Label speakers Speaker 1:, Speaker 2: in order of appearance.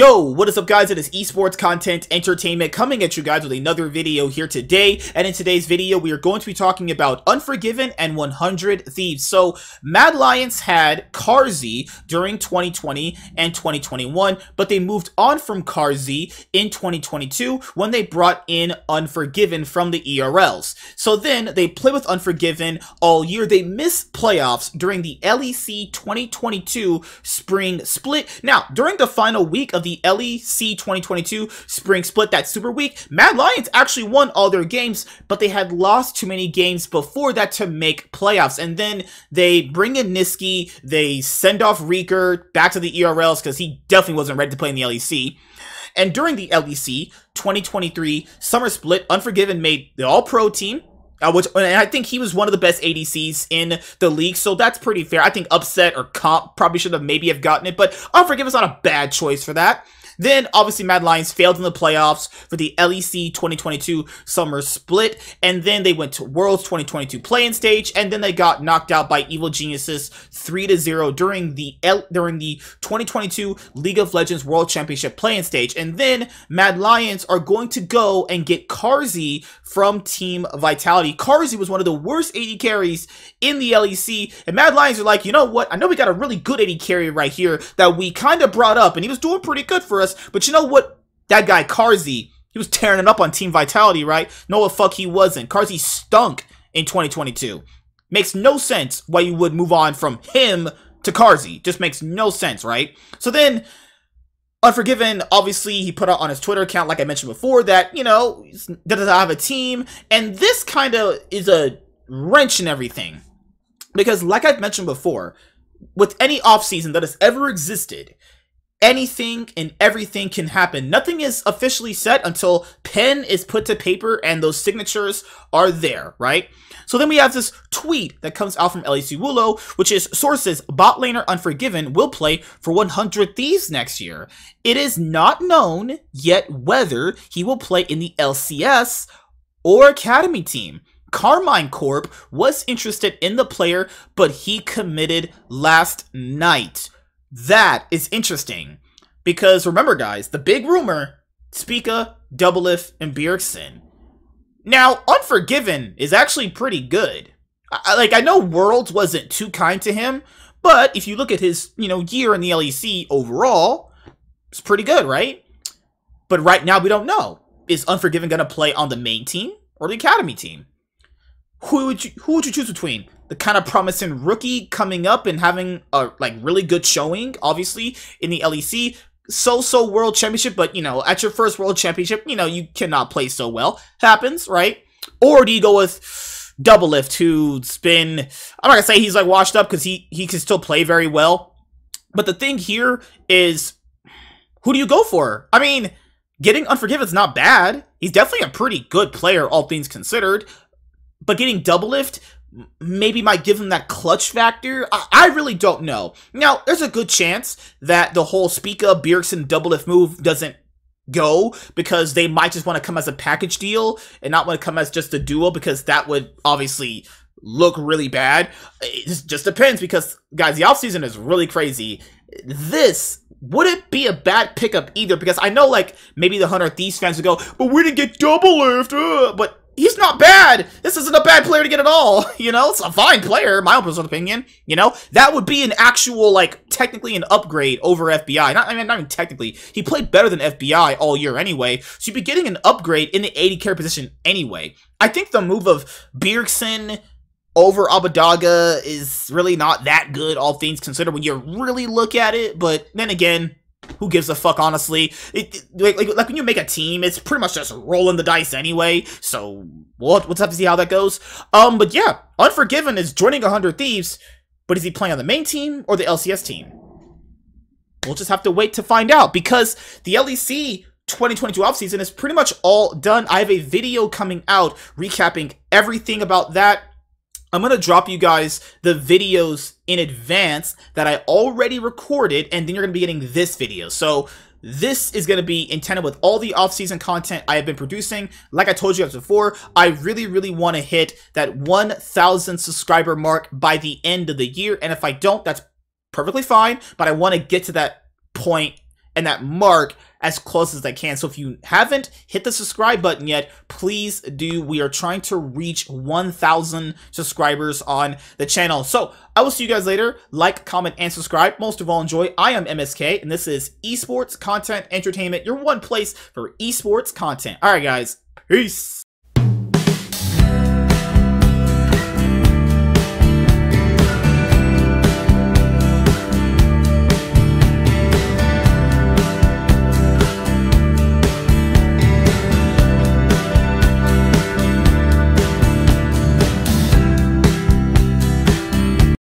Speaker 1: Yo, what is up guys, it is esports content entertainment coming at you guys with another video here today. And in today's video, we are going to be talking about Unforgiven and 100 Thieves. So Mad Lions had Carzzy during 2020 and 2021, but they moved on from Carzzy in 2022 when they brought in Unforgiven from the ERLs. So then they play with Unforgiven all year. They miss playoffs during the LEC 2022 spring split. Now, during the final week of the LEC LEC 2022 Spring Split, that super week, Mad Lions actually won all their games, but they had lost too many games before that to make playoffs. And then they bring in Nisqy, they send off Reeker back to the ERLs because he definitely wasn't ready to play in the LEC. And during the LEC 2023 Summer Split, Unforgiven made the All Pro team, uh, which and I think he was one of the best ADCs in the league, so that's pretty fair. I think Upset or Comp probably should have maybe have gotten it, but Unforgiven's not a bad choice for that. Then, obviously, Mad Lions failed in the playoffs for the LEC 2022 Summer Split, and then they went to Worlds 2022 play-in stage, and then they got knocked out by Evil Geniuses 3-0 during the L during the 2022 League of Legends World Championship play-in stage. And then Mad Lions are going to go and get Carzzy from Team Vitality. Carzzy was one of the worst AD carries in the LEC, and Mad Lions are like, you know what? I know we got a really good AD carry right here that we kind of brought up, and he was doing pretty good for us us. But you know what? That guy, Carzzy, he was tearing it up on Team Vitality, right? No, the fuck he wasn't. Carzzy stunk in 2022. Makes no sense why you would move on from him to Carzzy. Just makes no sense, right? So then, Unforgiven, obviously, he put out on his Twitter account, like I mentioned before, that, you know, doesn't have a team. And this kind of is a wrench in everything. Because, like I've mentioned before, with any offseason that has ever existed, anything and everything can happen. Nothing is officially set until pen is put to paper and those signatures are there, right? So then we have this tweet that comes out from LEC Wooloo, which is sources bot laner Unforgiven will play for 100 Thieves next year. It is not known yet whether he will play in the LCS or Academy team. Karmine Corp was interested in the player, but he committed last night. That is interesting. Because remember, guys, the big rumor Spica, Doublelift, and Bjergsen. Now, Unforgiven is actually pretty good. I, like, I know Worlds wasn't too kind to him, but if you look at his, you know, year in the LEC overall, it's pretty good, right? But right now, we don't know. Is Unforgiven going to play on the main team or the academy team? Who would you, who would you choose between? The kind of promising rookie coming up and having a like really good showing, obviously in the LEC. So-so world championship, but you know, at your first world championship, you know, you cannot play so well. Happens, right? Or do you go with Doublelift, who's been I'm not gonna say he's like washed up because he he can still play very well. But the thing here is who do you go for? I mean, getting Unforgiven is not bad. He's definitely a pretty good player, all things considered. But getting Doublelift maybe might give him that clutch factor. I, I, really don't know. Now, there's a good chance that the whole Spica Bjergsen Doublelift move doesn't go because they might just want to come as a package deal and not want to come as just a duo because that would obviously look really bad. It just, depends because, guys, the offseason is really crazy. This wouldn't be a bad pickup either because I know, like, maybe the 100 Thieves fans would go, but we didn't get Doublelift, uh, but he's not bad. This isn't a bad player to get at all. You know, it's a fine player, my own personal opinion. You know, that would be an actual, like, technically an upgrade over FBI. Not, I mean, not even technically. He played better than FBI all year anyway, so you'd be getting an upgrade in the AD carry position anyway. I think the move of Bjergsen over Abbedagge is really not that good, all things considered, when you really look at it. But then again, who gives a fuck, honestly? It, it, like, like, when you make a team, it's pretty much just rolling the dice anyway, so we'll, we'll have to see how that goes. Um, but yeah, Unforgiven is joining 100 Thieves, but is he playing on the main team or the LCS team? We'll just have to wait to find out, because the LEC 2022 offseason is pretty much all done. I have a video coming out recapping everything about that I'm going to drop you guys the videos in advance that I already recorded, and then you're going to be getting this video. So this is going to be intended with all the off-season content I have been producing. Like I told you guys before, I really, really want to hit that 1,000 subscriber mark by the end of the year. And if I don't, that's perfectly fine. But I want to get to that point and that mark as close as I can. So if you haven't hit the subscribe button yet, please do. We are trying to reach 1,000 subscribers on the channel. So I will see you guys later. Like, comment, and subscribe. Most of all, enjoy. I am MSK, and this is Esports Content Entertainment, your one place for esports content. All right, guys. Peace.